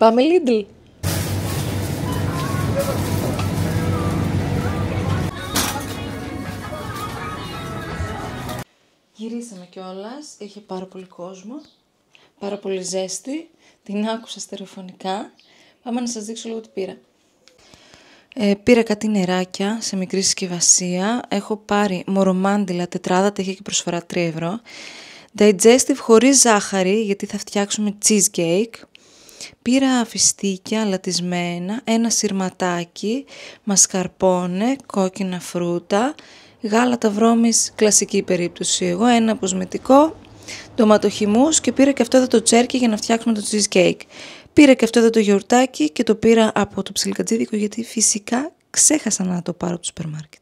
Πάμε Lidl. Γυρίσαμε κιόλας. Είχε πάρα πολύ κόσμο. Πάρα πολύ ζέστη. Την άκουσα στερεοφωνικά. Πάμε να σας δείξω λίγο τι πήρα. Ε, πήρα κάτι νεράκια σε μικρή συσκευασία. Έχω πάρει μορομάντιλα τετράδα, τα είχε και προσφορά 3 ευρώ. Digestive χωρίς ζάχαρη, γιατί θα φτιάξουμε cheesecake. Πήρα φιστίκια λατισμένα, ένα σειρματάκι, μασκαρπόνε, κόκκινα φρούτα, γάλατα βρώμης, κλασική περίπτωση εγώ, ένα αποσμετικό, ντοματοχυμούς και πήρα και αυτό εδώ το τσέρκι για να φτιάξουμε το cheesecake. Πήρα και αυτό εδώ το γιορτάκι και το πήρα από το ψιλικατζίδικο γιατί φυσικά ξέχασα να το πάρω από το σούπερ μάρκετ.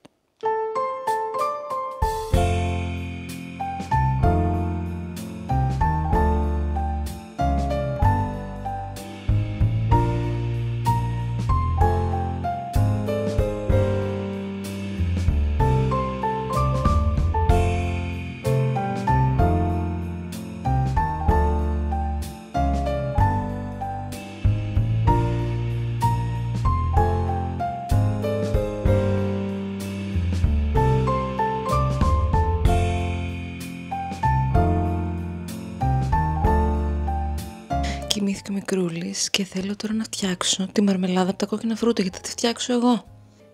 Μικρούλης και θέλω τώρα να φτιάξω τη μαρμελάδα από τα κόκκινα φρούτα γιατί θα τη φτιάξω εγώ.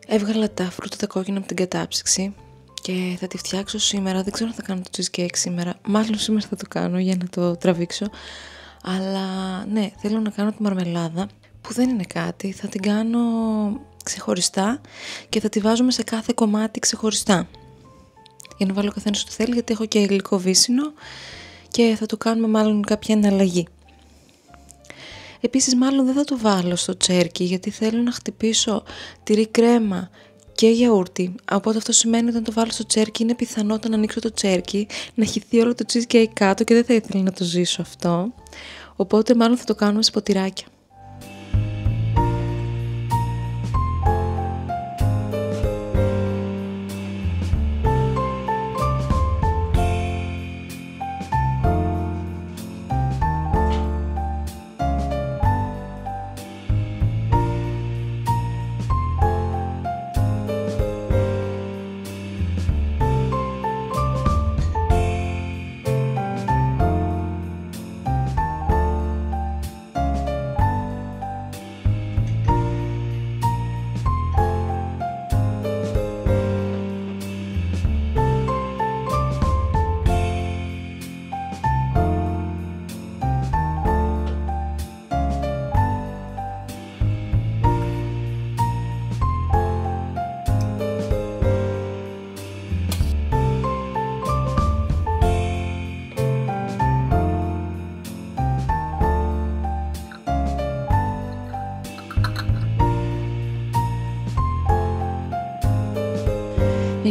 Έβγαλα τα φρούτα τα κόκκινα από την κατάψυξη και θα τη φτιάξω σήμερα. Δεν ξέρω αν θα κάνω το cheesecake σήμερα. Μάλλον σήμερα θα το κάνω για να το τραβήξω. Αλλά ναι, θέλω να κάνω τη μαρμελάδα που δεν είναι κάτι. Θα την κάνω ξεχωριστά και θα τη βάζουμε σε κάθε κομμάτι ξεχωριστά. Για να βάλω καθένας ό,τι θέλει γιατί έχω και γλυκό βύσινο και θα του κάνουμε μάλλον κάποια εναλλαγή. Επίσης μάλλον δεν θα το βάλω στο τσέρκι γιατί θέλω να χτυπήσω τυρί κρέμα και γιαούρτι. Οπότε αυτό σημαίνει ότι όταν το βάλω στο τσέρκι είναι πιθανό όταν ανοίξω το τσέρκι να χυθεί όλο το cheesecake κάτω και δεν θα ήθελα να το ζήσω αυτό. Οπότε μάλλον θα το κάνουμε σε ποτηράκια.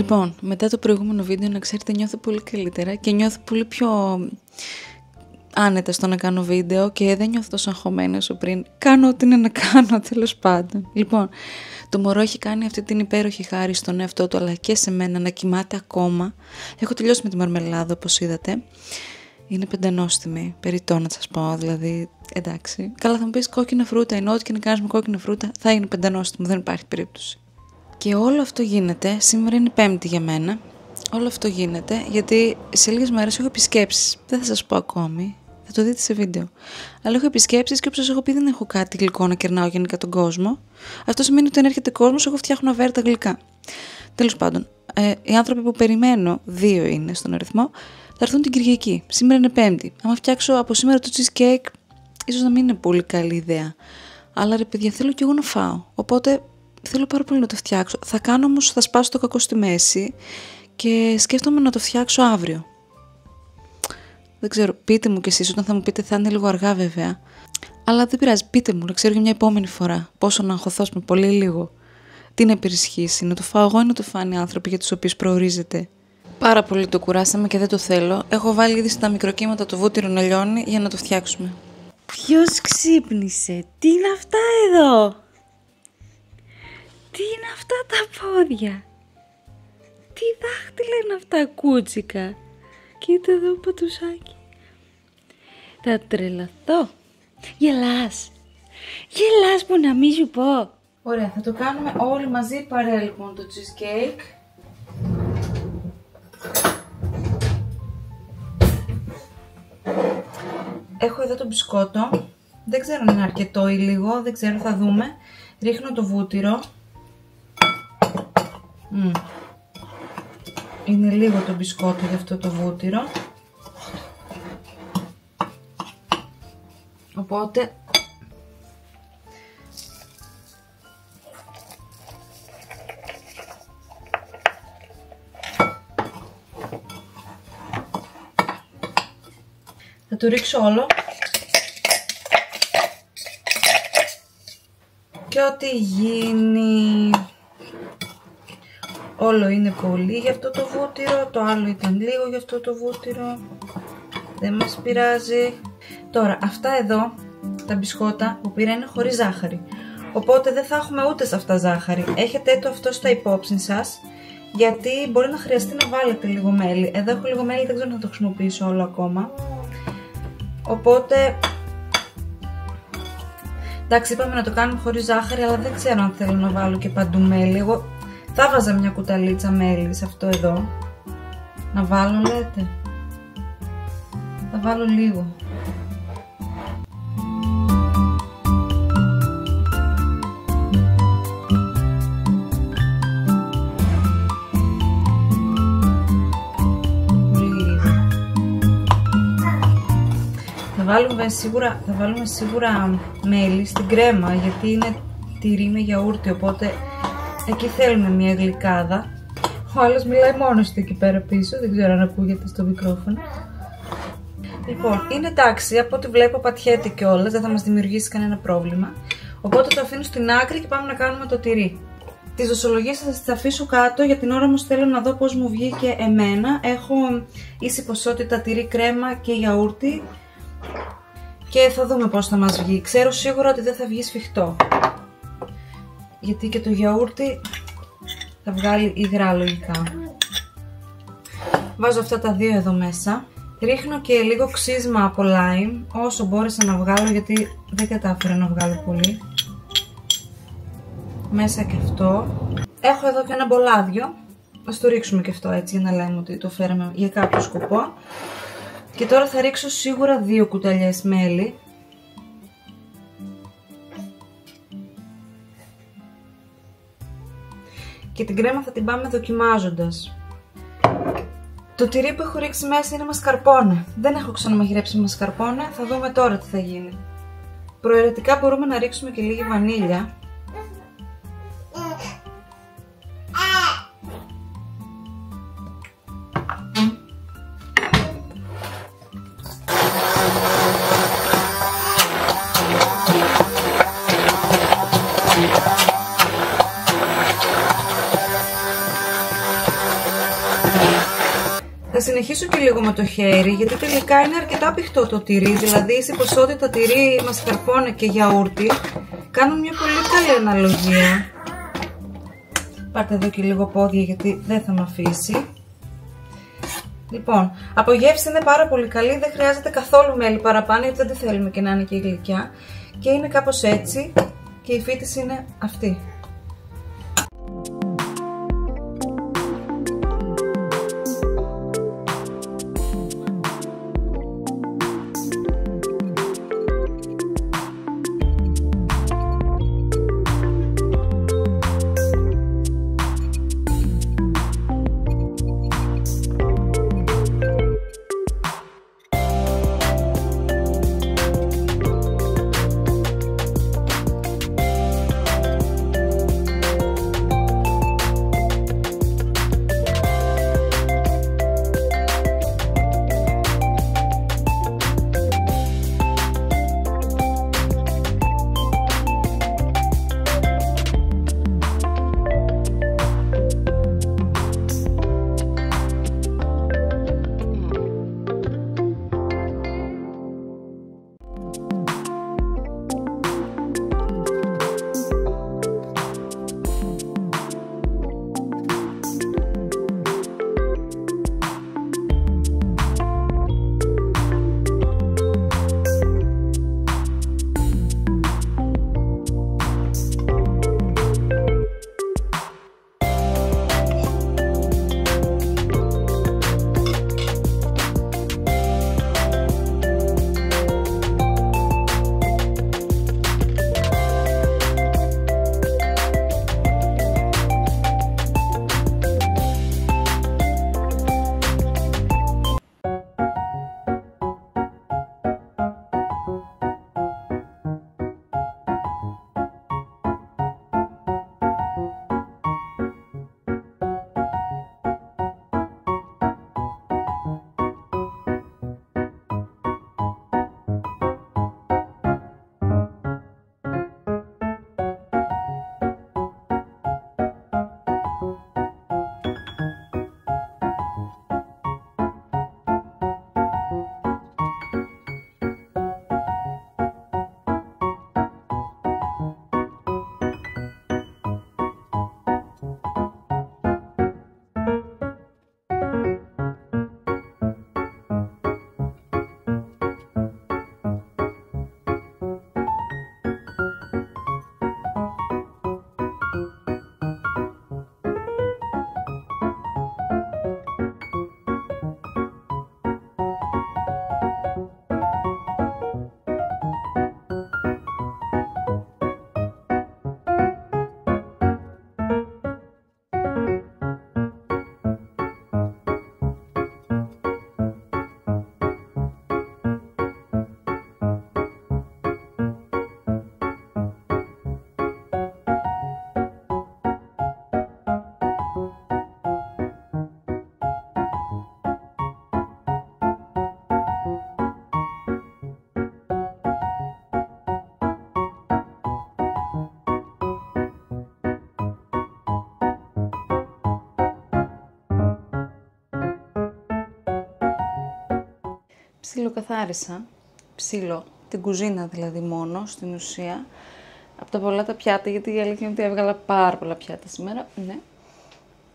Λοιπόν, μετά το προηγούμενο βίντεο να ξέρετε νιώθω πολύ καλύτερα και νιώθω πολύ πιο άνετα στο να κάνω βίντεο και δεν νιώθω τόσο αγχωμένη όσο πριν. Κάνω ό,τι είναι να κάνω τέλος πάντων. Λοιπόν, το μωρό έχει κάνει αυτή την υπέροχη χάρη στον εαυτό του αλλά και σε μένα να κοιμάται ακόμα. Έχω τελειώσει με τη μαρμελάδα όπως είδατε. Είναι πεντανόστιμη, περιττό να σας πω, δηλαδή εντάξει. Καλά θα μου πεις κόκκινα φρούτα, ενώ ό,τι και να κάνεις με κόκκινα φρούτα θα είναι πεντανόστιμο, δεν υπάρχει περίπτωση. Και όλο αυτό γίνεται, σήμερα είναι η πέμπτη για μένα, όλο αυτό γίνεται γιατί σε λίγες μέρες έχω επισκέψεις, δεν θα σας πω ακόμη, θα το δείτε σε βίντεο. Αλλά έχω επισκέψεις και όπως έχω πει δεν έχω κάτι γλυκό να κερνάω γενικά τον κόσμο. Αυτό σημαίνει ότι αν έρχεται κόσμος, εγώ φτιάχνω αβέρτα γλυκά. Τέλος πάντων, ε, οι άνθρωποι που περιμένω, δύο είναι στον αριθμό, θα έρθουν την Κυριακή. Σήμερα είναι Πέμπτη. Αν φτιάξω από σήμερα το cheesecake, ίσως να μην είναι πολύ καλή ιδέα. Αλλά ρε παιδιά, θέλω κι εγώ να φάω. Οπότε θέλω πάρα πολύ να το φτιάξω. Θα κάνω όμως, θα σπάσω το κακό στη μέση και σκέφτομαι να το φτιάξω αύριο. Δεν ξέρω, πείτε μου κι εσείς όταν θα μου πείτε θα είναι λίγο αργά βέβαια. Αλλά δεν πειράζει, πείτε μου, να ξέρω για μια επόμενη φορά πόσο να αγχωθώ με πολύ λίγο. Τι να υπερισχύσει, να το φάω εγώ ή να το φάνε οι άνθρωποι για τους οποίους προορίζεται. Πάρα πολύ το κουράσαμε και δεν το θέλω. Έχω βάλει ήδη στα μικροκύματα το βούτυρο να λιώνει για να το φτιάξουμε. Ποιος ξύπνησε, τι είναι αυτά εδώ; Τι είναι αυτά τα πόδια; Τι δάχτυλα είναι αυτά κούτσικα; Κοίτα εδώ πατουσάκι. Θα τρελαθώ. Γελάς. Γελάς που να μη σου πω. Ωραία, θα το κάνουμε όλοι μαζί παρέα λοιπόν το cheesecake. Έχω εδώ το μπισκότο. Δεν ξέρω αν είναι αρκετό ή λίγο, δεν ξέρω, θα δούμε. Ρίχνω το βούτυρο. Είναι λίγο το μπισκότο για αυτό το βούτυρο. Οπότε θα το ρίξω όλο και ό,τι γίνει όλο είναι πολύ για αυτό το βούτυρο το άλλο ήταν λίγο για αυτό το βούτυρο δεν μας πειράζει Τώρα, αυτά εδώ, τα μπισκότα που πήρα είναι χωρίς ζάχαρη. Οπότε δεν θα έχουμε ούτε σε αυτά ζάχαρη. Έχετε το αυτό στα υπόψη σας, γιατί μπορεί να χρειαστεί να βάλετε λίγο μέλι. Εδώ έχω λίγο μέλι, δεν ξέρω να το χρησιμοποιήσω όλο ακόμα. Οπότε, εντάξει είπαμε να το κάνουμε χωρίς ζάχαρη, αλλά δεν ξέρω αν θέλω να βάλω και παντού μέλι. Εγώ θα βάζα μια κουταλίτσα μέλι σε αυτό εδώ. Να βάλω λέτε; Θα βάλω λίγο. βάλουμε σίγουρα, θα βάλουμε σίγουρα μέλι στην κρέμα γιατί είναι τυρί με γιαούρτι οπότε εκεί θέλουμε μια γλυκάδα. Ο άλλος μιλάει μόνος του εκεί πέρα πίσω, δεν ξέρω αν ακούγεται στο μικρόφωνο. Λοιπόν, είναι εντάξει, από ό,τι βλέπω πατιέται κιόλας, δεν θα μας δημιουργήσει κανένα πρόβλημα. Οπότε το αφήνω στην άκρη και πάμε να κάνουμε το τυρί. Τις δοσολογίες θα τις αφήσω κάτω, για την ώρα μου θέλω να δω πώς μου βγήκε εμένα. Έχω ίση ποσότητα τυρί κρέμα και γιαούρτι και θα δούμε πώς θα μας βγει. Ξέρω σίγουρα ότι δεν θα βγει σφιχτό. Γιατί και το γιαούρτι θα βγάλει υγρά λογικά. Βάζω αυτά τα δύο εδώ μέσα. Ρίχνω και λίγο ξύσμα από lime, όσο μπόρεσα να βγάλω γιατί δεν κατάφερα να βγάλω πολύ. Μέσα και αυτό. Έχω εδώ και ένα μπολάδιο. Ας το ρίξουμε και αυτό έτσι για να λέμε ότι το φέραμε για κάποιο σκοπό. Και τώρα θα ρίξω σίγουρα δύο κουταλιές μέλι. Και την κρέμα θα την πάμε δοκιμάζοντας. Το τυρί που έχω ρίξει μέσα είναι μασκαρπόνε. Δεν έχω ξαναμαγειρέψει μασκαρπόνε, θα δούμε τώρα τι θα γίνει. Προαιρετικά μπορούμε να ρίξουμε και λίγη βανίλια. Συνεχίσω και λίγο με το χέρι, γιατί τελικά είναι αρκετά πηχτό το τυρί, δηλαδή σε ποσότητα τυρί, μασκαρπόνε και γιαούρτι κάνουν μια πολύ καλή αναλογία. Πάρτε εδώ και λίγο πόδια γιατί δεν θα με αφήσει. Λοιπόν, από γεύση είναι πάρα πολύ καλή, δεν χρειάζεται καθόλου μέλι παραπάνω γιατί δεν τη θέλουμε και να είναι και γλυκιά. Και είναι κάπως έτσι και η φύτηση είναι αυτή. Ψιλοκαθάρισα, ψιλο, την κουζίνα δηλαδή μόνο στην ουσία, από τα πολλά τα πιάτα, γιατί η αλήθεια είναι ότι έβγαλα πάρα πολλά πιάτα σήμερα, ναι.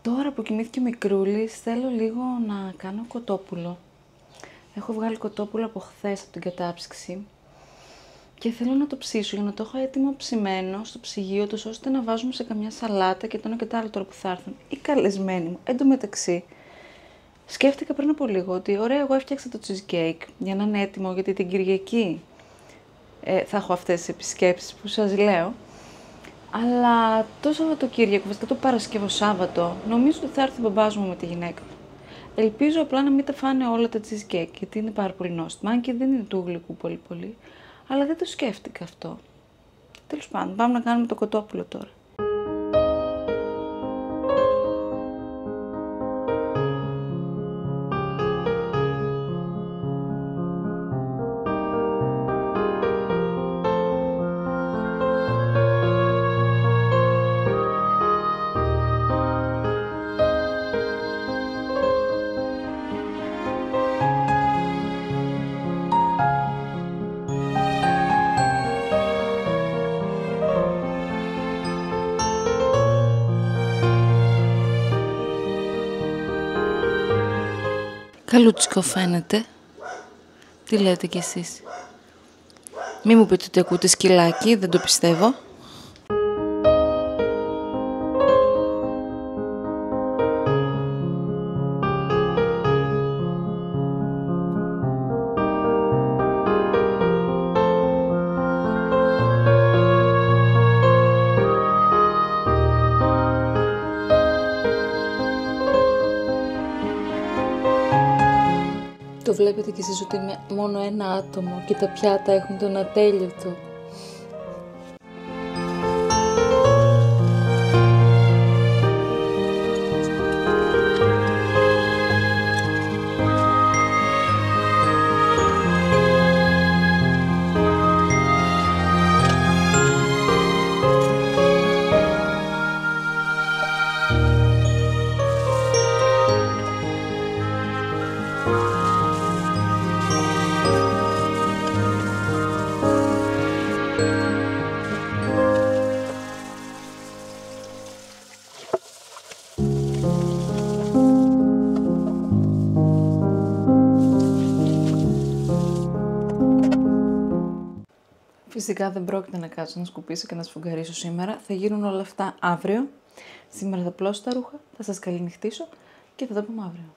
Τώρα που κοιμήθηκε ο Μικρούλης, θέλω λίγο να κάνω κοτόπουλο. Έχω βγάλει κοτόπουλο από χθες από την κατάψυξη και θέλω να το ψήσω για να το έχω έτοιμο ψημένο στο ψυγείο του, ώστε να βάζουμε σε καμιά σαλάτα και το ένα και το άλλο τώρα που θα έρθουν. Οι καλεσμένοι μου. Εν τω μεταξύ, σκέφτηκα πριν από λίγο ότι ωραία, εγώ έφτιαξα το cheesecake για να είναι έτοιμο, γιατί την Κυριακή ε, θα έχω αυτές τις επισκέψεις που σας λέω. Αλλά το Σαββατοκύριακο, βασικά το Παρασκευό Σάββατο, νομίζω ότι θα έρθει ο μπαμπάς μου με τη γυναίκα του. Ελπίζω απλά να μην τα φάνε όλα τα cheesecake, γιατί είναι πάρα πολύ νόστιμα, αν και δεν είναι του γλυκού πολύ πολύ. Αλλά δεν το σκέφτηκα αυτό. Τέλος πάντων, πάμε να κάνουμε το κοτόπουλο τώρα. Καλούτσικο φαίνεται. Τι λέτε κι εσείς; Μη μου πείτε ότι ακούτε σκυλάκι, δεν το πιστεύω. Βλέπετε κι εσείς ότι είναι μόνο ένα άτομο και τα πιάτα έχουν τον ατέλειωτο. Φυσικά δεν πρόκειται να κάτσω να σκουπίσω και να σφουγγαρίσω σήμερα. Θα γίνουν όλα αυτά αύριο. Σήμερα θα πλώσω τα ρούχα, θα σας καληνυχτήσω και θα τα πούμε αύριο.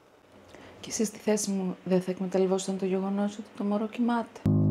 Και εσείς στη θέση μου δεν θα εκμεταλλευόσασταν το γεγονός ότι το μωρό κοιμάται.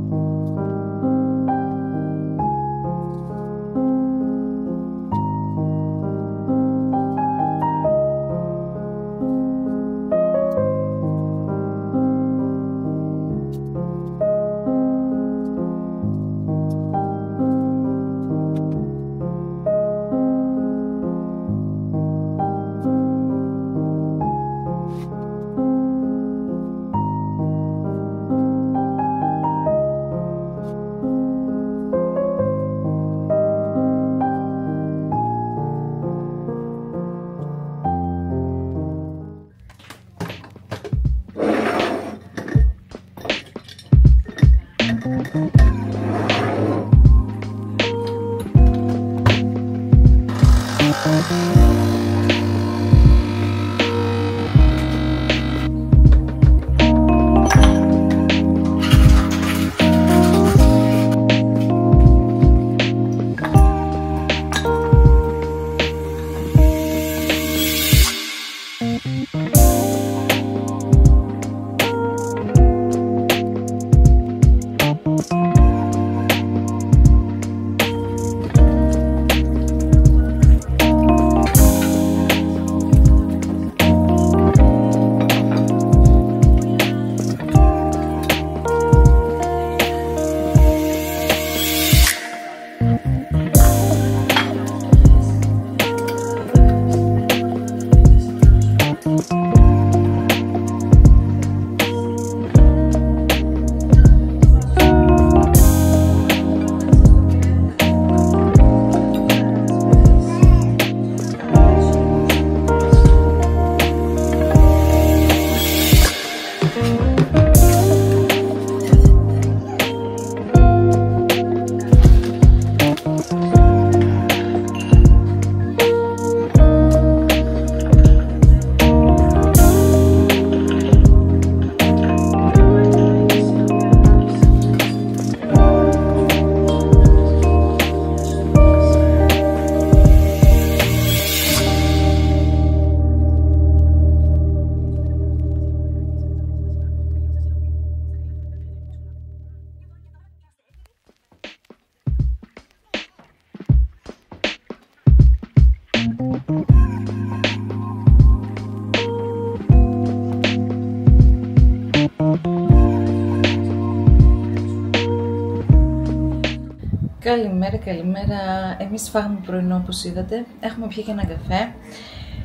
Καλημέρα, καλημέρα. Εμείς φάγαμε πρωινό όπως είδατε. Έχουμε πιει και ένα καφέ.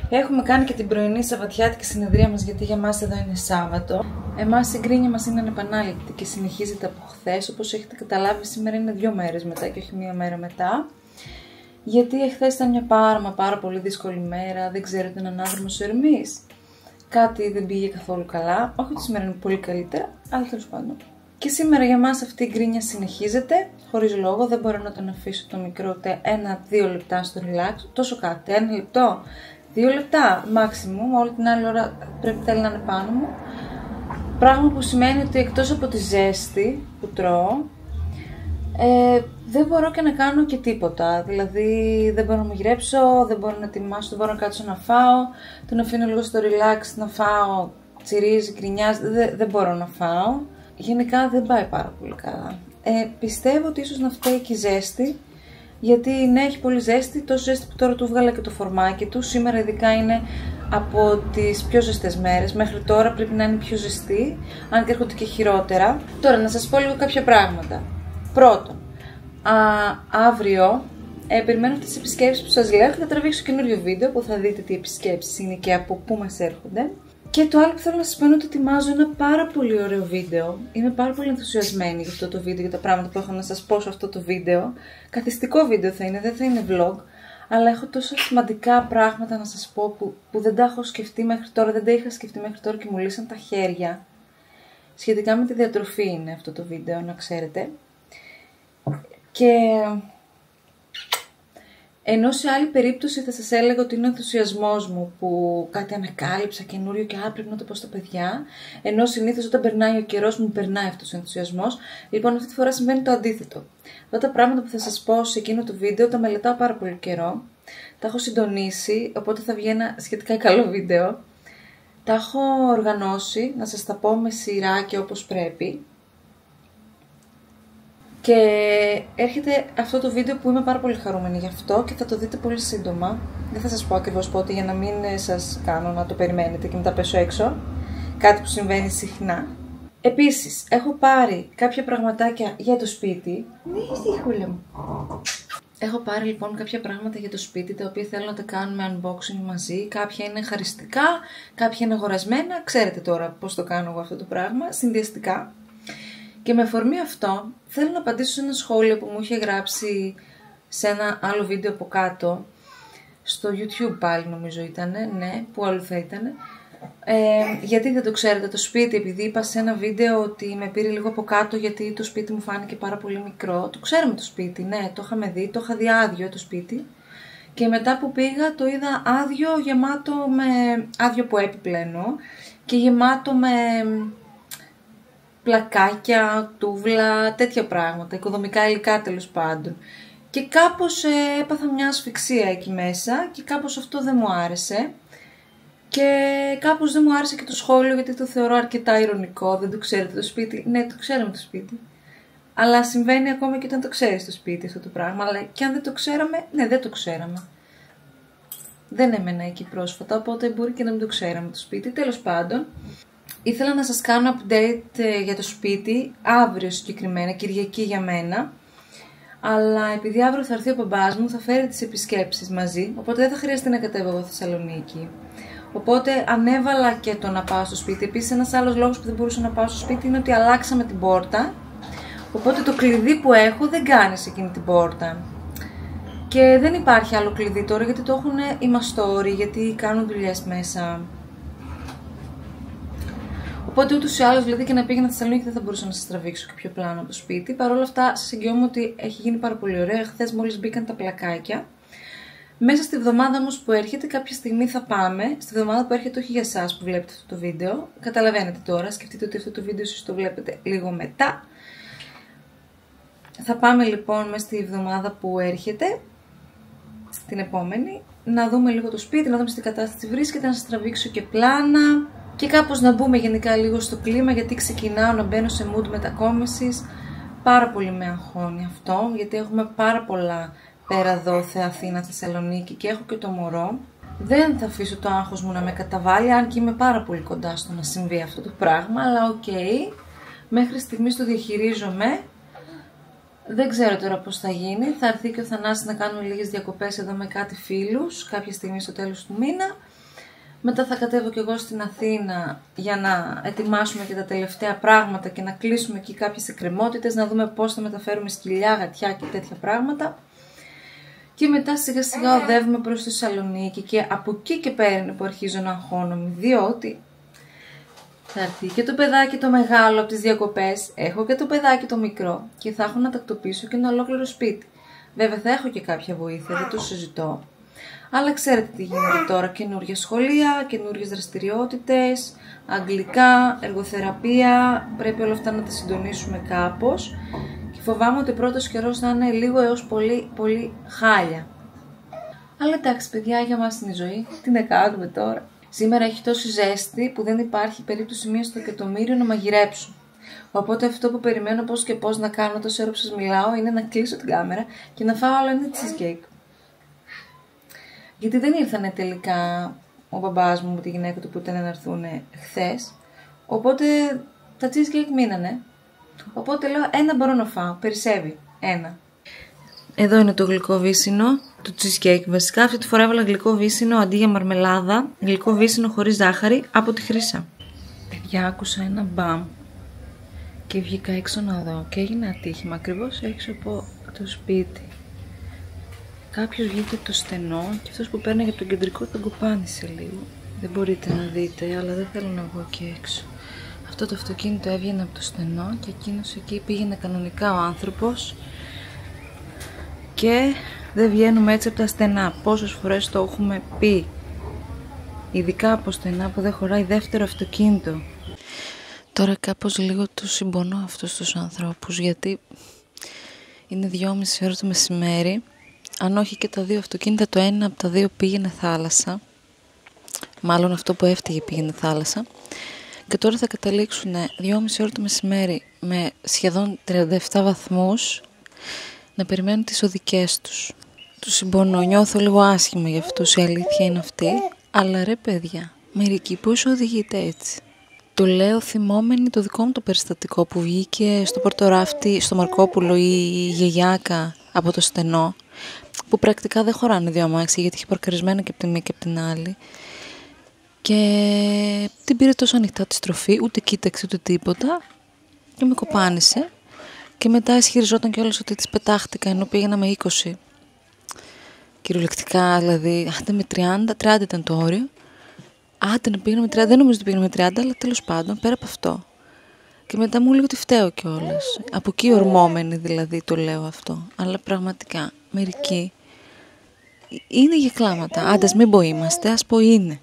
Έχουμε κάνει και την πρωινή Σαββατιάτικη συνεδρία μας γιατί για μας εδώ είναι Σάββατο. Εμάς η γκρίνια μας είναι ανεπανάληπτη και συνεχίζεται από χθες. Όπως έχετε καταλάβει σήμερα είναι δύο μέρες μετά και όχι μία μέρα μετά. Γιατί εχθές ήταν μια πάρα μα πάρα πολύ δύσκολη μέρα, δεν ξέρω ήταν ανάδρομος Ερμής. Κάτι δεν πήγε καθόλου καλά, όχι ότι σήμερα είναι πολύ καλύτερα, αλλά τέλος πάντων. Και σήμερα για μας αυτή η γκρίνια συνεχίζεται, χωρίς λόγο, δεν μπορώ να τον αφήσω το μικρό ούτε ένα-δύο λεπτά στο relax, τόσο κάτι, ένα λεπτό, δύο λεπτά maximum, όλη την άλλη ώρα πρέπει θέλει να είναι πάνω μου. Πράγμα που σημαίνει ότι εκτός από τη ζέστη που τρώω, ε, δεν μπορώ και να κάνω και τίποτα. Δηλαδή δεν μπορώ να μαγειρέψω, δεν μπορώ να ετοιμάσω, δεν μπορώ να κάτσω να φάω, τον αφήνω λίγο στο relax να φάω, τσιρίζει, κρινιάζει, δεν, δεν μπορώ να φάω γενικά δεν πάει πάρα πολύ καλά. Ε, πιστεύω ότι ίσως να φταίει και η ζέστη, γιατί ναι έχει πολύ ζέστη, τόσο ζέστη που τώρα του βγάλα και το φορμάκι του, σήμερα ειδικά είναι από τις πιο ζεστές μέρες, μέχρι τώρα πρέπει να είναι πιο ζεστή, αν και έρχονται και χειρότερα. Τώρα να σας πω λίγο κάποια πράγματα. Πρώτον, α, αύριο ε, περιμένω αυτές τις επισκέψεις που σας λέω και θα τραβήξω καινούριο βίντεο που θα δείτε τι επισκέψεις είναι και από πού μας έρχονται. Και το άλλο που θέλω να σας πω είναι ότι ετοιμάζω ένα πάρα πολύ ωραίο βίντεο. Είμαι πάρα πολύ ενθουσιασμένη για αυτό το βίντεο, για τα πράγματα που έχω να σας πω σε αυτό το βίντεο. Καθιστικό βίντεο θα είναι, δεν θα είναι vlog. Αλλά έχω τόσο σημαντικά πράγματα να σας πω που, που δεν τα έχω σκεφτεί μέχρι τώρα, δεν τα είχα σκεφτεί μέχρι τώρα και μου λύσαν τα χέρια. Σχετικά με τη διατροφή είναι αυτό το βίντεο, να ξέρετε. Και ενώ σε άλλη περίπτωση θα σας έλεγα ότι είναι ο ενθουσιασμός μου που κάτι ανακάλυψα καινούριο και α, πρέπει να το πω στα παιδιά. Ενώ συνήθως όταν περνάει ο καιρός μου περνάει αυτός ο ενθουσιασμός. Λοιπόν αυτή τη φορά συμβαίνει το αντίθετο. Αυτά τα πράγματα που θα σας πω σε εκείνο το βίντεο τα μελετάω πάρα πολύ καιρό. Τα έχω συντονίσει, οπότε θα βγει ένα σχετικά καλό βίντεο. Τα έχω οργανώσει, να σας τα πω με σειρά και όπως πρέπει. Και έρχεται αυτό το βίντεο που είμαι πάρα πολύ χαρούμενη γι' αυτό και θα το δείτε πολύ σύντομα. Δεν θα σας πω ακριβώς πότε για να μην σας κάνω να το περιμένετε και μετά πέσω έξω. Κάτι που συμβαίνει συχνά. Επίσης, έχω πάρει κάποια πραγματάκια για το σπίτι. Ναι, στίχουλα μου. Έχω πάρει λοιπόν κάποια πράγματα για το σπίτι τα οποία θέλω να τα κάνουμε unboxing μαζί. Κάποια είναι χαριστικά, κάποια είναι αγορασμένα. Ξέρετε τώρα πώς το κάνω εγώ αυτό το πράγμα, συνδυαστικά. Και με αφορμή αυτό, θέλω να απαντήσω σε ένα σχόλιο που μου είχε γράψει σε ένα άλλο βίντεο από κάτω, στο YouTube πάλι νομίζω ήταν, ναι, που άλλο θα ήταν. Ε, γιατί δεν το ξέρετε το σπίτι, επειδή είπα σε ένα βίντεο ότι με πήρε λίγο από κάτω γιατί το σπίτι μου φάνηκε πάρα πολύ μικρό. Το ξέρουμε το σπίτι, ναι, το είχαμε δει, το είχα δει άδειο το σπίτι. Και μετά που πήγα το είδα άδειο, γεμάτο με... άδειο που έπιπλενω και γεμάτο με πλακάκια, τούβλα, τέτοια πράγματα, οικοδομικά υλικά τέλος πάντων. Και κάπως ε, έπαθα μια ασφυξία εκεί μέσα και κάπως αυτό δεν μου άρεσε. Και κάπως δεν μου άρεσε και το σχόλιο γιατί το θεωρώ αρκετά ηρωνικό, δεν το ξέρετε το σπίτι. Ναι, το ξέραμε το σπίτι. Αλλά συμβαίνει ακόμα και όταν το ξέρεις το σπίτι αυτό το πράγμα. Αλλά και αν δεν το ξέραμε, ναι δεν το ξέραμε. Δεν έμενα εκεί πρόσφατα, οπότε μπορεί και να μην το ξέραμε το σπίτι. Τέλος πάντων, Ήθελα να σας κάνω update ε, για το σπίτι, αύριο συγκεκριμένα, Κυριακή για μένα. Αλλά επειδή αύριο θα έρθει ο μπαμπάς μου, θα φέρει τις επισκέψεις μαζί, οπότε δεν θα χρειαστεί να κατέβω εγώ Θεσσαλονίκη. Οπότε ανέβαλα και το να πάω στο σπίτι. Επίσης ένας άλλος λόγος που δεν μπορούσα να πάω στο σπίτι είναι ότι αλλάξαμε την πόρτα. Οπότε το κλειδί που έχω δεν κάνει σε εκείνη την πόρτα. Και δεν υπάρχει άλλο κλειδί τώρα γιατί το έχουν οι μαστόροι, γιατί κάνουν δουλειές μέσα. Οπότε ούτως ή άλλως, δηλαδή και να πήγαινα στη Θεσσαλονίκη δεν θα μπορούσα να σα τραβήξω και πιο πλάνο από το σπίτι. Παρ' όλα αυτά, σα εγγυώμαι ότι έχει γίνει πάρα πολύ ωραία. Χθες μόλις μπήκαν τα πλακάκια. Μέσα στη βδομάδα όμως που έρχεται, κάποια στιγμή θα πάμε. Στη βδομάδα που έρχεται, όχι για εσάς που βλέπετε αυτό το βίντεο. Καταλαβαίνετε τώρα, σκεφτείτε ότι αυτό το βίντεο εσείς το βλέπετε λίγο μετά. Θα πάμε λοιπόν μέσα στη βδομάδα που έρχεται, την επόμενη, να δούμε λίγο το σπίτι, να δούμε στην κατάσταση βρίσκεται, να σας τραβήξω και πλάνα και κάπως να μπούμε γενικά λίγο στο κλίμα γιατί ξεκινάω να μπαίνω σε mood μετακόμισης. Πάρα πολύ με αγχώνει αυτό γιατί έχουμε πάρα πολλά πέρα εδώ Αθήνα, Θεσσαλονίκη και έχω και το μωρό. Δεν θα αφήσω το άγχος μου να με καταβάλει αν και είμαι πάρα πολύ κοντά στο να συμβεί αυτό το πράγμα αλλά OK. Okay. Μέχρι στιγμής το διαχειρίζομαι. Δεν ξέρω τώρα πώς θα γίνει. Θα έρθει και ο Θανάσης να κάνουμε λίγες διακοπές εδώ με κάτι φίλους, κάποια στιγμή στο τέλος του μήνα. Μετά θα κατέβω και εγώ στην Αθήνα για να ετοιμάσουμε και τα τελευταία πράγματα και να κλείσουμε εκεί κάποιες εκκρεμότητες, να δούμε πώς θα μεταφέρουμε σκυλιά, γατιά και τέτοια πράγματα. Και μετά σιγά σιγά οδεύουμε προς τη Θεσσαλονίκη και από εκεί και πέρα είναι που αρχίζω να αγχώνομαι, διότι θα έρθει και το παιδάκι το μεγάλο από τις διακοπές, έχω και το παιδάκι το μικρό και θα έχω να τακτοποιήσω και ένα ολόκληρο σπίτι. Βέβαια θα έχω και κάποια βοήθεια, δεν το συζητώ. Αλλά ξέρετε τι γίνεται τώρα, καινούργια σχολεία, καινούργιες δραστηριότητες, αγγλικά, εργοθεραπεία, πρέπει όλα αυτά να τα συντονίσουμε κάπως και φοβάμαι ότι ο πρώτος καιρός θα είναι λίγο έως πολύ, πολύ χάλια. Αλλά εντάξει παιδιά, για μας είναι η ζωή, τι να κάνουμε τώρα. Σήμερα έχει τόση ζέστη που δεν υπάρχει περίπτωση μία στο εκατομμύριο να μαγειρέψω. Οπότε αυτό που περιμένω πώς και πώς να κάνω τόσο ώρα που σας μιλάω είναι να κλείσω την κάμερα και να φάω άλλο ένα cheesecake. Γιατί δεν ήρθανε τελικά ο μπαμπάς μου με τη γυναίκα του που ήταν να έρθουν χθες. Οπότε τα cheesecake μείνανε. Οπότε λέω ένα μπορώ να φάω, περισσεύει. Ένα. Εδώ είναι το γλυκό βύσινο, το cheesecake. Βασικά αυτή τη φορά έβαλα γλυκό βύσινο αντί για μαρμελάδα, γλυκό βύσινο χωρίς ζάχαρη από τη χρύσα. Παιδιά, άκουσα ένα μπαμ και βγήκα έξω να δω και έγινε ατύχημα ακριβώς έξω από το σπίτι. Κάποιος βγήκε από το στενό και αυτός που παίρνει από τον κεντρικό τον κοπάνισε λίγο. Δεν μπορείτε να δείτε, αλλά δεν θέλω να βγω εκεί έξω. Αυτό το αυτοκίνητο έβγαινε από το στενό και εκείνος εκεί πήγαινε κανονικά ο άνθρωπος και δεν βγαίνουμε έτσι από τα στενά. Πόσες φορές το έχουμε πει. Ειδικά από στενά που δεν χωράει δεύτερο αυτοκίνητο. Τώρα κάπως λίγο του συμπονώ αυτούς τους ανθρώπους γιατί είναι δυόμιση ώρα το μεσημέρι. Αν όχι και τα δύο αυτοκίνητα, το ένα από τα δύο πήγαινε θάλασσα. Μάλλον αυτό που έφταιγε πήγαινε θάλασσα. Και τώρα θα καταλήξουν δυόμιση ώρα το μεσημέρι με σχεδόν 37 βαθμούς να περιμένουν τις οδικές τους. Τους συμπονώ, νιώθω λίγο άσχημα για αυτούς, η αλήθεια είναι αυτή. Αλλά ρε παιδιά, μερικοί πώς οδηγείτε έτσι. Το λέω θυμόμενοι το δικό μου το περιστατικό που βγήκε στο Πορτοράφτη, στο Μαρκόπουλο η γιαγιάκα από το στενό που πρακτικά δεν χωράνε δύο αμάξια γιατί είχε παρκαρισμένα και από τη μία και από την άλλη. Και την πήρε τόσο ανοιχτά τη στροφή, ούτε κοίταξε ούτε τίποτα και με κοπάνισε. Και μετά ισχυριζόταν κιόλας ότι της πετάχτηκα ενώ πήγαινα με 20 κυριολεκτικά δηλαδή, άντε με 30, 30 ήταν το όριο. Άντε να πήγαινε με 30, δεν νομίζω ότι πήγαινε με 30, αλλά τέλος πάντων πέρα από αυτό. Και μετά μου λέει ότι φταίω κιόλας. Από εκεί ορμόμενοι δηλαδή το λέω αυτό. Αλλά πραγματικά μερικοί είναι για κλάματα. Άντε, μην πω είμαστε, ας πω είναι.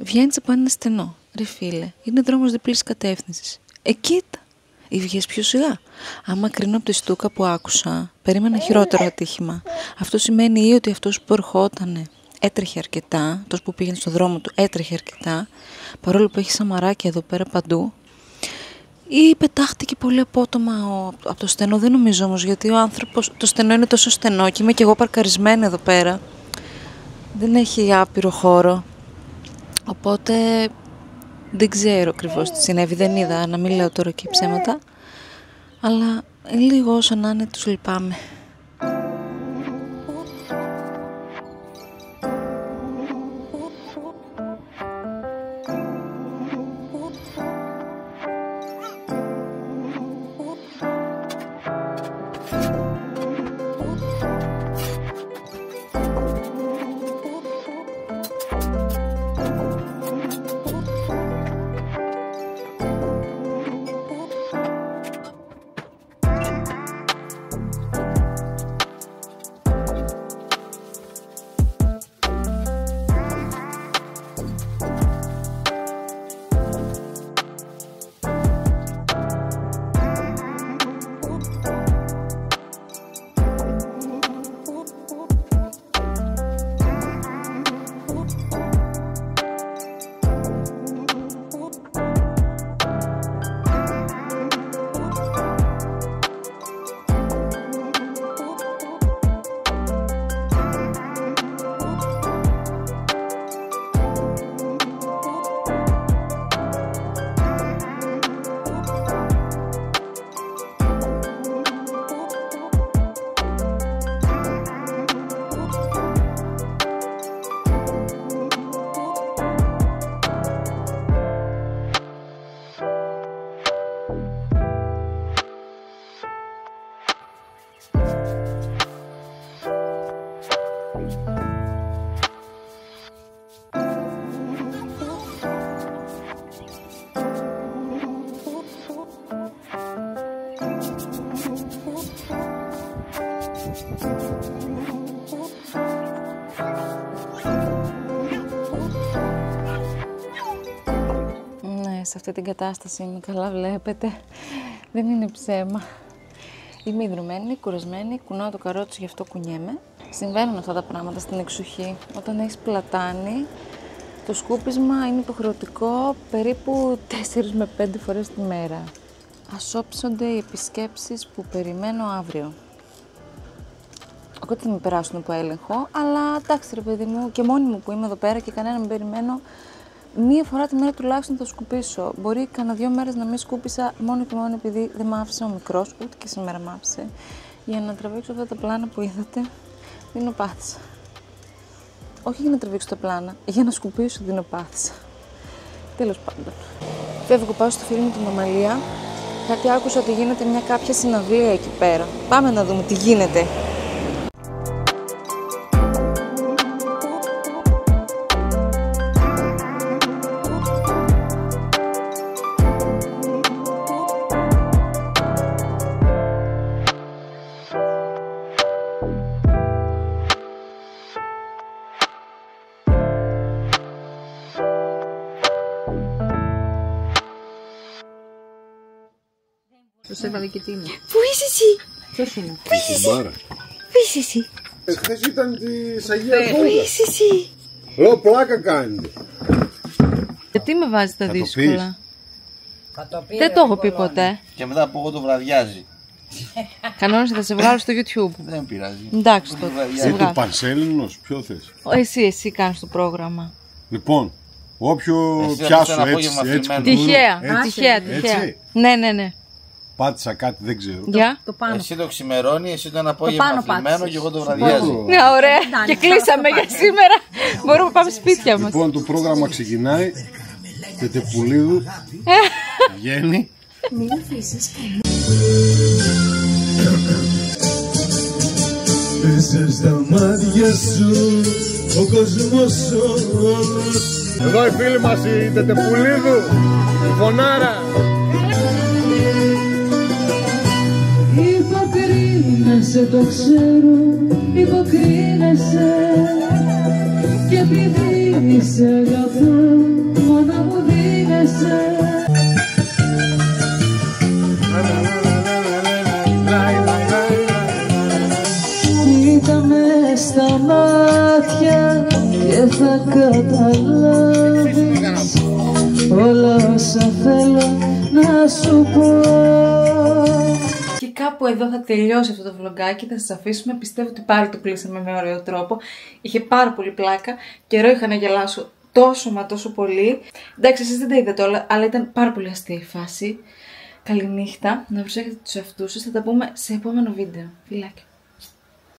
Βγαίνει από ένα στενό. Ρε φίλε, είναι δρόμος διπλής κατεύθυνσης. Ε, κοίτα. Ή βγες πιο σιγά. Άμα κρίνω από τη στούκα που άκουσα, περίμενα χειρότερο ατύχημα. Αυτό σημαίνει ή ότι αυτός που ερχότανε έτρεχε αρκετά, τόσο που πήγαινε στο δρόμο του έτρεχε αρκετά, παρόλο που έχει σαμαράκια εδώ πέρα παντού, ή πετάχτηκε πολύ απότομα ο, από το στενό, δεν νομίζω όμως, γιατί ο άνθρωπος, το στενό είναι τόσο στενό και είμαι και εγώ παρκαρισμένη εδώ πέρα. Δεν έχει άπειρο χώρο. Οπότε δεν ξέρω ακριβώς τι συνέβη, δεν είδα να μην λέω τώρα και ψέματα. Αλλά λίγο όσο να είναι τους λυπάμαι. Αυτή την κατάσταση είμαι καλά βλέπετε. Δεν είναι ψέμα. Είμαι ιδρυμένη, κουρασμένη, κουνάω το καρότσι, γι' αυτό κουνιέμαι. Συμβαίνουν αυτά τα πράγματα στην εξοχή. Όταν έχεις πλατάνη, το σκούπισμα είναι υποχρεωτικό περίπου 4 με 5 φορές τη μέρα. Ασόψονται οι επισκέψεις που περιμένω αύριο. Οπότε θα με περάσουν από έλεγχο, αλλά εντάξει ρε παιδί μου, και μόνη μου που είμαι εδώ πέρα και κανένα με περιμένω, μία φορά τη μέρα τουλάχιστον θα σκουπίσω. Μπορεί κανένα δύο μέρες να μην σκούπισα μόνο και μόνο επειδή δεν μ' άφησε ο μικρός, ούτε και σήμερα μ' άφησε. Για να τραβήξω αυτά τα πλάνα που είδατε, δεινοπάθησα. Όχι για να τραβήξω τα πλάνα, για να σκουπίσω δεινοπάθησα. Τέλος πάντων. Φεύγω, πάω στο φίλο μου την Αμαλία. Κάτι άκουσα ότι γίνεται μια κάποια συναυλία εκεί πέρα. Πάμε να δούμε τι γίνεται. Τους έβαλε και τι είναι. Πού είσαι εσύ, Ποιος είναι; Στην μπάρα. πού είσαι εσύ, Εχθές ήταν τη Αγία πού Φούλα. είσαι εσύ; Λέω πλάκα κάνετε. Γιατί με βάζεις τα Θα το δύσκολα; Δεν το έχω πει ποτέ. Και μετά από εγώ το βραδιάζει. Κανόνισα θα σε βγάλω στο YouTube. Δεν πειράζει. Εντάξει τότε. βραδιάζει. Σε Ή του βγάλω. Πανσέλινος, ποιο θες; Εσύ, εσύ κάνεις το πρόγραμμα. Λοιπόν, όποιο Εσύ θα πιάσω πεις ένα έτσι, απόγευμα έτσι αφηρημένο. που δω, Τυχαία, έτσι, τυχαία, τυχαία. έτσι. Ναι, ναι, ναι. Πάτησα κάτι, δεν ξέρω. Για. Το πάνω. Εσύ το ξημερώνεις, εσύ το ένα απόγευμα πάνω αφηρημένο πάτησες. και εγώ το βραδιάζει. Ω. Ναι, ωραία. Και κλείσαμε για σήμερα. Μπορούμε να πάμε σπίτια μας. Λοιπόν, το πρόγραμμα ξεκινάει. Τετεπουλίδου βγαίνει. Μέσα στα μάτια σου ο κόσμος όλος Εδώ η φίλη μας η Τετεπουλίδου, η Φωνάρα. Υποκρίνεσαι το ξέρω, υποκρίνεσαι. Και επειδή σε αγαπώ μόνο μου δίνεσαι. Κοίτα με στα μάτια και θα καταλάβεις. Όλα όσα θέλω να σου πω. Και κάπου εδώ θα τελειώσει αυτό το vlogάκι, θα σας αφήσουμε. Πιστεύω ότι πάλι το κλείσαμε με ωραίο τρόπο. Είχε πάρα πολύ πλάκα. Καιρό είχα να γελάσω τόσο μα τόσο πολύ. Εντάξει, εσείς δεν τα είδατε όλα, αλλά ήταν πάρα πολύ αστεία η φάση. Καληνύχτα, να προσέχετε τους εαυτούς σας. Θα τα πούμε σε επόμενο βίντεο. Φιλάκια.